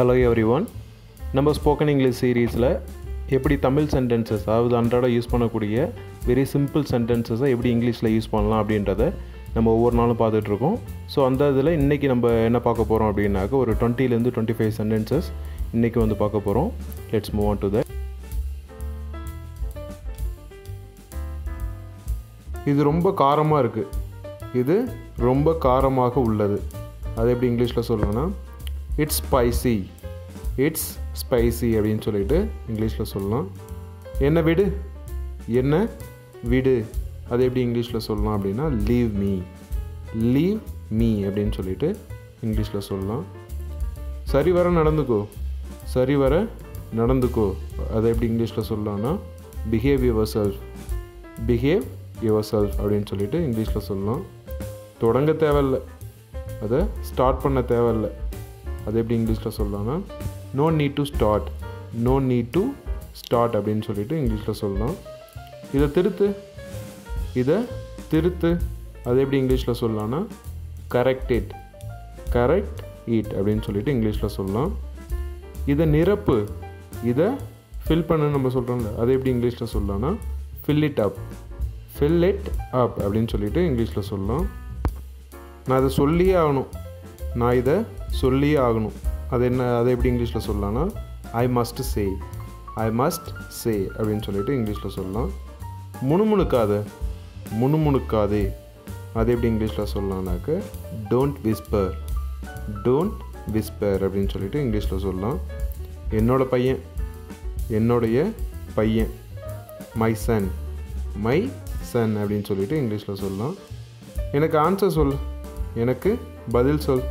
Hello everyone நம்ம spoken English சீரீஸில் எப்படி தமிழ் சென்டென்சஸ் அதாவது அன்றாட யூஸ் பண்ணக்கூடிய வெரி சிம்பிள் சென்டென்சஸை எப்படி இங்கிலீஷில் யூஸ் பண்ணலாம் அப்படின்றத நம்ம ஒவ்வொரு நாளும் பார்த்துட்ருக்கோம் ஸோ அந்த இதில் இன்றைக்கி நம்ம என்ன பார்க்க போகிறோம் அப்படின்னாக்க ஒரு டுவெண்ட்டிலேருந்து டுவெண்ட்டி ஃபைவ் சென்டென்சஸ் இன்றைக்கி வந்து பார்க்க போகிறோம் let's move on to the இது ரொம்ப காரமாக இருக்குது இது ரொம்ப காரமாக உள்ளது. அது எப்படி இங்கிலீஷில் சொல்லணும்னா இட்ஸ் ஸ்பைசி இட்ஸ் ஸ்பைசி அப்படின்னு சொல்லிட்டு இங்கிலீஷில் சொல்லலாம். என்ன விடு. என்ன விடு. அது எப்படி இங்கிலீஷில் சொல்லலாம் அப்படின்னா லீவ் மீ லீவ் மீ அப்படின்னு சொல்லிட்டு இங்கிலீஷில் சொல்லலாம். சரி வர நடந்துக்கோ. சரி வர நடந்துக்கோ. அதை எப்படி இங்கிலீஷில் சொல்லலாம்னா behave yourself behave yourself அப்படின்னு சொல்லிட்டு இங்கிலீஷில் சொல்லலாம். தொடங்க தேவையில்ல. அதை ஸ்டார்ட் பண்ண தேவையில்லை. அது எப்படி இங்கிலீஷில் சொல்லலாம்னா no need to start no need to start அப்படின்னு சொல்லிட்டு இங்கிலீஷில் சொல்லலாம். இதை திருத்து. இதை திருத்து. அது எப்படி இங்கிலீஷில் சொல்லலாம்னா கரெக்ட் இட் கரெக்ட் இட் அப்படின்னு சொல்லிட்டு இங்கிலீஷில் சொல்லலாம். இதை நிரப்பு. இதை ஃபில் பண்ணுன்னு நம்ம சொல்கிறோம்ல அதை எப்படி இங்கிலீஷில் சொல்லலாம்னா fill it up fill it up அப்படின்னு சொல்லிட்டு இங்கிலீஷில் சொல்லலாம். நான் இதை சொல்லியே ஆகணும். நான் இதை சொல்லியே ஆகணும். அது என்ன அதை எப்படி இங்கிலீஷில் சொல்லலாம்னா I must say I must say அப்படின்னு சொல்லிட்டு இங்கிலீஷில் சொல்லலாம். முணுமுணுக்காத முணுமுணுக்காதே. அது எப்படி இங்கிலீஷில் சொல்லலாம்னாக்க டோன்ட் விஸ்பர் டோன்ட் விஸ்பர் அப்படின்னு சொல்லிட்டு இங்கிலீஷில் சொல்லலாம். என்னோட பையன் என்னுடைய பையன் மை சன் மை சன் அப்படின்னு சொல்லிட்டு இங்கிலீஷில் சொல்லலாம். எனக்கு ஆன்சர் சொல் எனக்கு பதில் சொல்.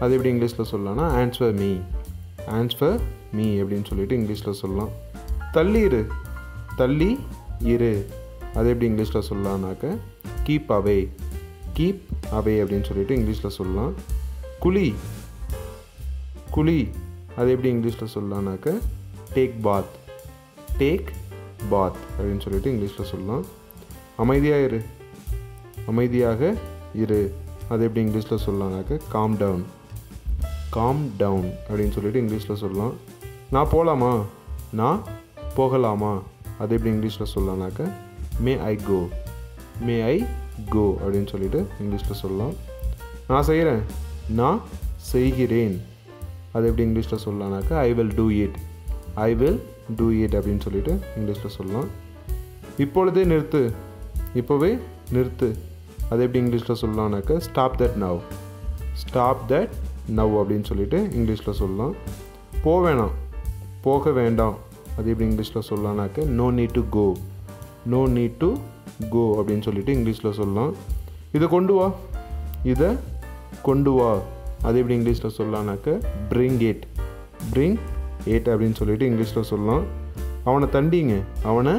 அது எப்படி இங்கிலீஷில் சொல்லலாம்னா ஆன்ஸ்வர் மீ ஆன்ஸ்வர் மீ அப்படின்னு சொல்லிட்டு இங்கிலீஷில் சொல்லலாம். தள்ளி இரு. தள்ளி இரு. அது எப்படி இங்கிலீஷில் சொல்லலாம்னாக்க கீப் அவே கீப் அவே அப்படின்னு சொல்லிட்டு இங்கிலீஷில் சொல்லலாம். குழி. குழி. அது எப்படி இங்கிலீஷில் சொல்லலாம்னாக்க டேக் பாத் டேக் பாத் அப்படின்னு சொல்லிட்டு இங்கிலீஷில் சொல்லலாம். அமைதியாக இரு. அமைதியாக இரு. அது எப்படி இங்கிலீஷில் சொல்லலாம்னாக்க காம் டவுன் காம் டவுன் அப்படின்னு சொல்லிட்டு இங்கிலீஷில் சொல்லலாம். நான் போகலாமா நான் போகலாமா? அது எப்படி இங்கிலீஷில் சொல்லலாம்னாக்க மே ஐ கோ மே ஐ கோ அப்படின்னு சொல்லிட்டு இங்கிலீஷில் சொல்லலாம். நான் செய்கிறேன் நான் செய்கிறேன். அது எப்படி இங்கிலீஷில் சொல்லலாம்னாக்க I will do it I will do it அப்படின்னு சொல்லிட்டு இங்கிலீஷில் சொல்லலாம். இப்பொழுதே நிறுத்து. இப்போவே நிறுத்து. அது எப்படி இங்கிலீஷில் சொல்லலாம்னாக்க stop that now stop that now அப்படின்னு சொல்லிட்டு இங்கிலீஷில் சொல்லலாம். போ வேணாம். போக வேண்டாம். அது எப்படி இங்கிலீஷில் சொல்லலாம்னாக்க no need to go no need to go அப்படின்னு சொல்லிட்டு இங்கிலீஷில் சொல்லலாம். இதை கொண்டு வா. இதை கொண்டு வா. அது எப்படி இங்கிலீஷில் சொல்லலாம்னாக்க பிரிங் எட் பிரிங் ஏட் அப்படின்னு சொல்லிட்டு இங்கிலீஷில் சொல்லலாம். அவனை தண்டிங்க. அவனை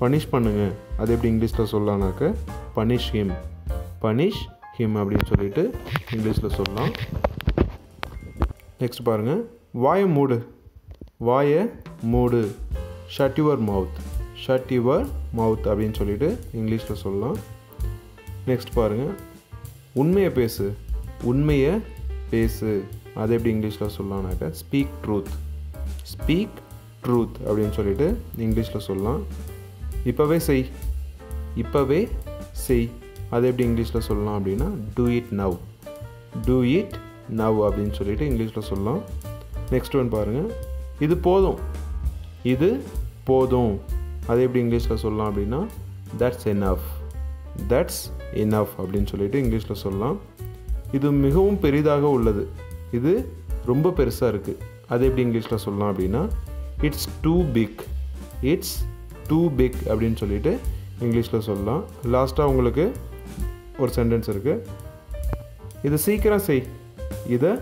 பனிஷ் பண்ணுங்க. அது எப்படி இங்கிலீஷில் சொல்லலாம்னாக்க பனிஷ் ஹிம் பனிஷ் ஹிம் அப்படின்னு சொல்லிட்டு இங்கிலீஷில் சொல்லலாம். நெக்ஸ்ட் பாருங்கள் வாயை மூடு. வாயை மூடு. Shut your mouth shut your mouth அப்படின்னு சொல்லிட்டு இங்கிலீஷில் சொல்லலாம். நெக்ஸ்ட் பாருங்கள் உண்மையை பேசு. உண்மையை பேசு. அது எப்படி இங்கிலீஷில் சொல்லலாம்னாக்க ஸ்பீக் ட்ரூத் ஸ்பீக் ட்ரூத் அப்படின்னு சொல்லிட்டு இங்கிலீஷில் சொல்லலாம். இப்போவே செய். இப்போவே செய். அது எப்படி இங்கிலீஷில் சொல்லலாம் அப்படின்னா do it now do it now அப்படின்னு சொல்லிட்டு இங்கிலீஷில் சொல்லலாம். நெக்ஸ்ட் ஒன் பாருங்கள் இது போதும். இது போதும். அது எப்படி இங்கிலீஷில் சொல்லலாம் அப்படின்னா தட்ஸ் எனஃப் தட்ஸ் எனஃப் அப்படின்னு சொல்லிட்டு இங்கிலீஷில் சொல்லலாம். இது மிகவும் பெரிதாக உள்ளது. இது ரொம்ப பெருசாக இருக்குது அது எப்படி இங்கிலீஷில் சொல்லலாம் அப்படின்னா it's too big it's too big அப்படின்னு சொல்லிட்டு இங்கிலீஷில் சொல்லலாம். லாஸ்ட்டாக உங்களுக்கு ஒரு சென்டென்ஸ் இருக்குது இது சீக்கிரம் செய். இதை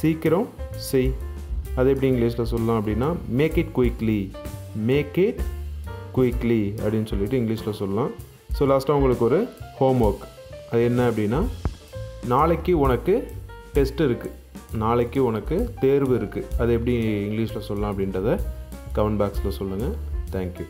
சீக்கிரம் செய். அது எப்படி இங்கிலீஷில் சொல்லலாம் அப்படின்னா make it quickly make it quickly அப்படின்னு சொல்லிட்டு இங்கிலீஷில் சொல்லலாம். ஸோ லாஸ்ட்டாக உங்களுக்கு ஒரு ஹோம் ஒர்க் அது என்ன அப்படின்னா நாளைக்கு உனக்கு டெஸ்ட் இருக்குது நாளைக்கு உனக்கு தேர்வு இருக்குது அது எப்படி இங்கிலீஷில் சொல்லலாம் அப்படின்றத கமெண்ட் பாக்ஸில் சொல்லுங்கள் தேங்க்யூ